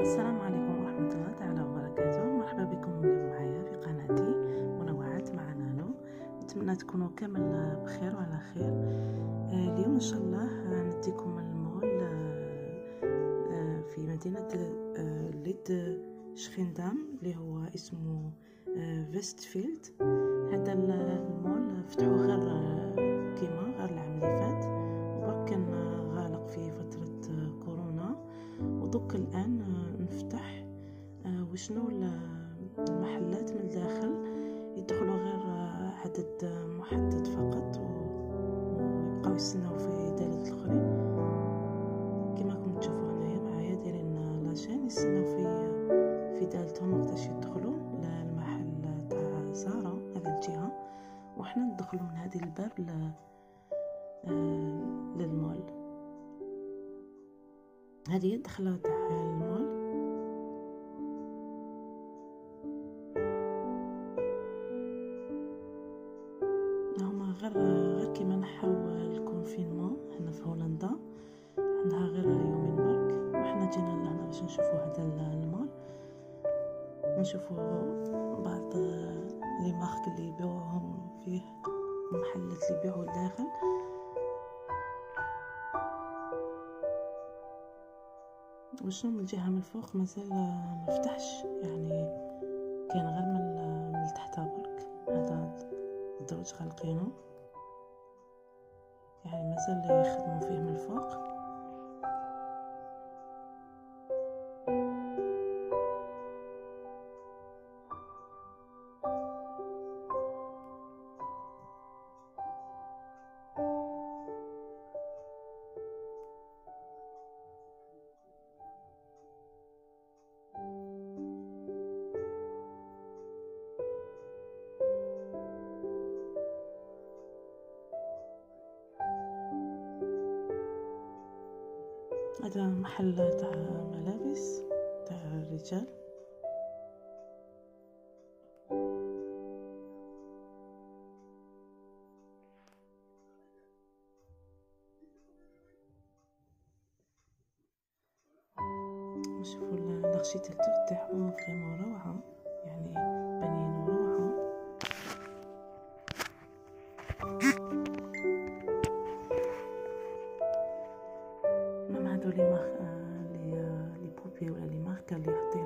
السلام عليكم ورحمة الله تعالى وبركاته. مرحبا بكم اليوم معايا في قناتي منوعات مع نانو. نتمنى تكونوا كامل بخير وعلى خير. آه، اليوم إن شاء الله نديكم المول آه، آه، في مدينة ليد شخيندام اللي هو اسمه Westfield هذا المول فتحوه غير كيما غير العام اللي فات. وبرك كان غالق في فترة ودوك الآن نفتح وشنو المحلات من الداخل؟ يدخلوا غير عدد محدد فقط ويبقاو يستناو في دالة الآخرين. الدخله تاع المول. غير غير كيما نحاو الكونفينمون هنا في هولندا. عندها غير يومين برك. وحنا جينا لهنا باش نشوفوا هذا المول. نشوفوا بعض لي مارك اللي يبيعوهم فيه المحلات اللي يبيعوا الداخل وشنو من الجهه من الفوق مازال مفتحش يعني كاين غير من من تحت برك هذا الدرج غالقينو يعني مازال يخدموا فيه من الفوق. هذا محل تاع ملابس تاع الرجال نشوفوا الاركيتكتور تاعهم فريمون روعة. يعني لي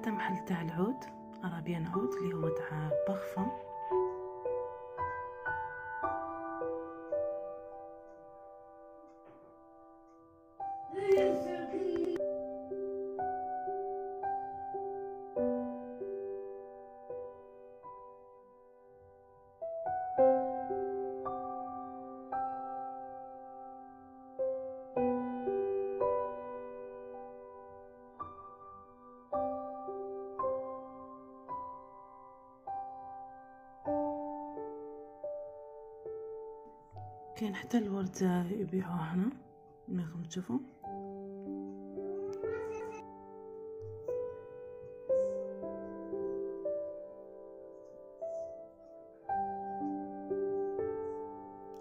حتى محل تاع العود ارابيان عود اللي هو تاع بارفان كاين حتى الورد يبيعوه هنا راكم تشوفوا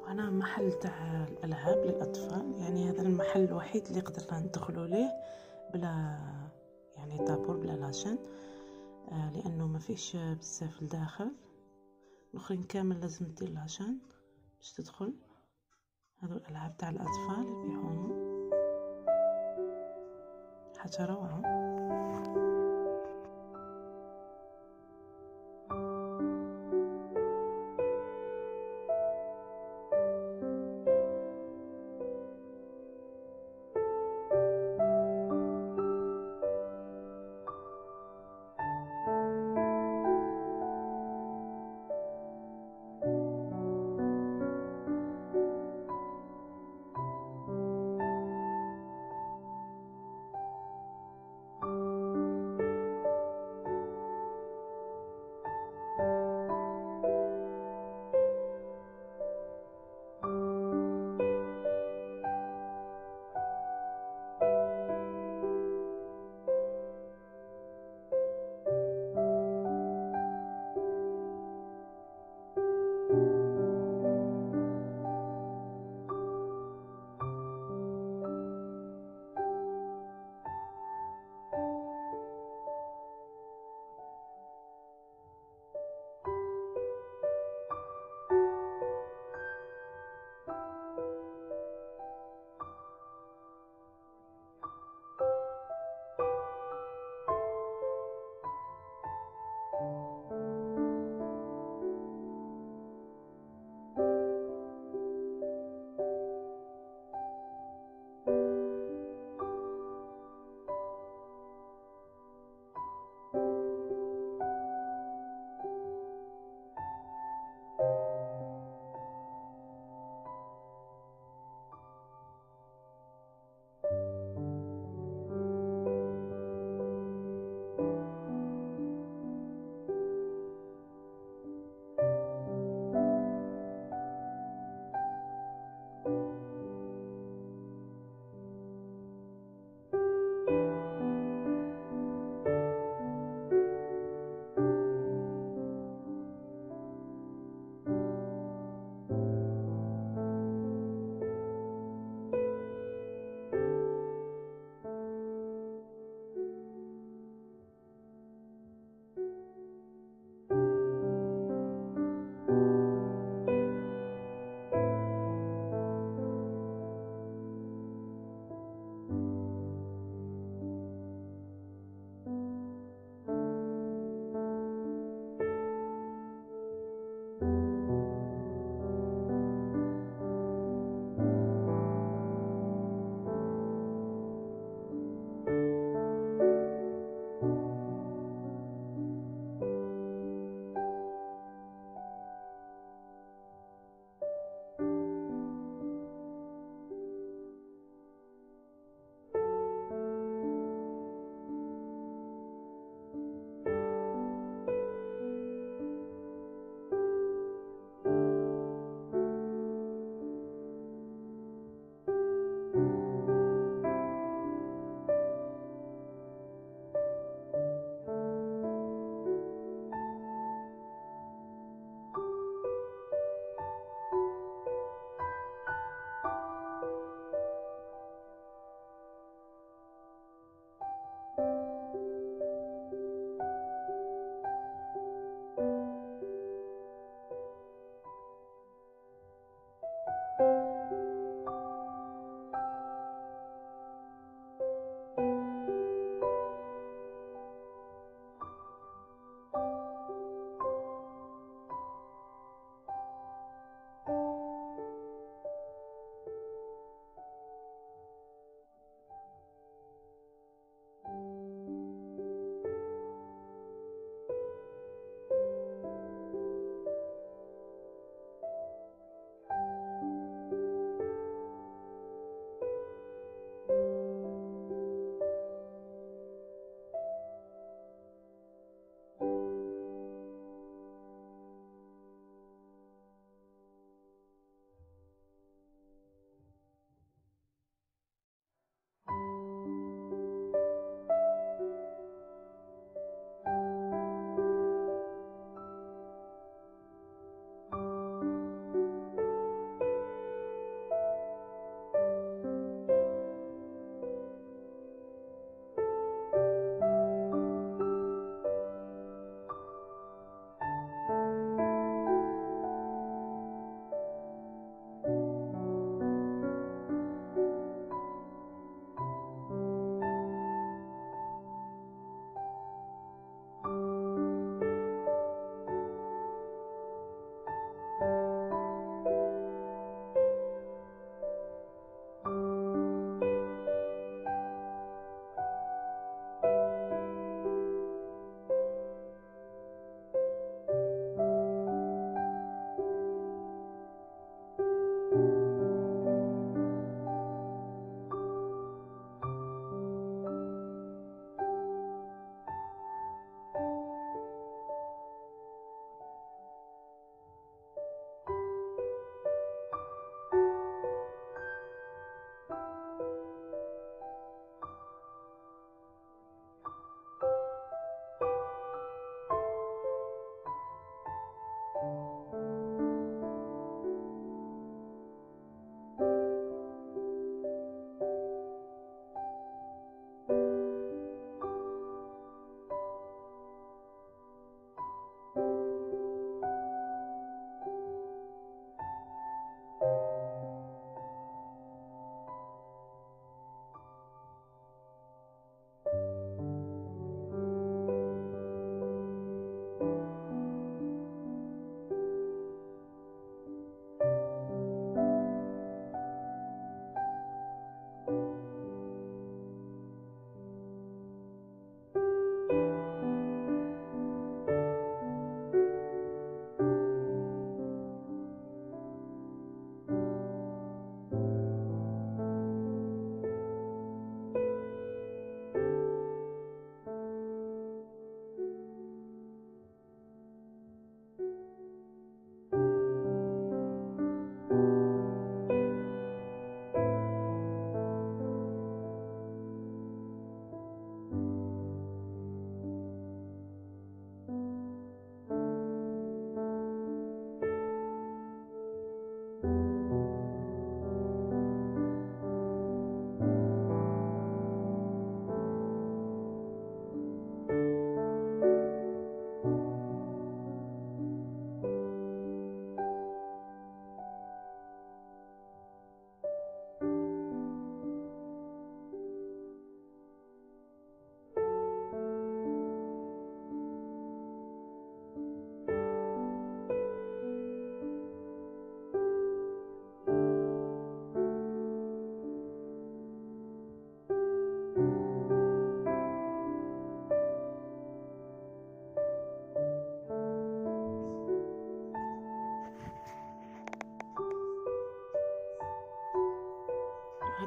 هنا محل تاع الألعاب للأطفال يعني هذا المحل الوحيد اللي قدرنا ندخلوا ليه بلا يعني طابور بلا لاشين. آه لأنه ما فيش بزاف الداخل. الأخرين كامل لازم دير لاشين باش تدخل. هذو الألعاب تاع الأطفال يبيعوهم حاجة روعة.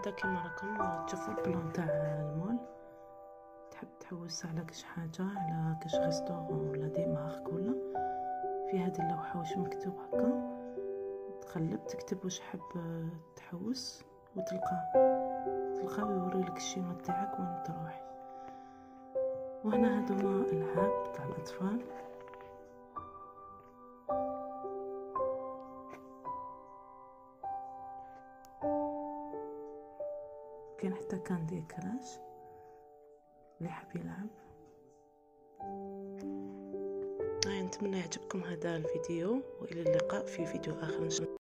هذا كما راكم تشوفوا البلان تاع المول. تحب تحوس على كاش حاجة على كاش restaurant ولا des marques ولا في هذه اللوحة واش مكتوب هكا. تقلب تكتب واش حاب تحوس وتلقى تلقى يوري لك ال schéma تاعك وين تروح. وهنا هذوما العاب تاع الأطفال. حتى كاندي كراش اللي حاب يلعب نتمنى يعجبكم هذا الفيديو وإلى اللقاء في فيديو آخر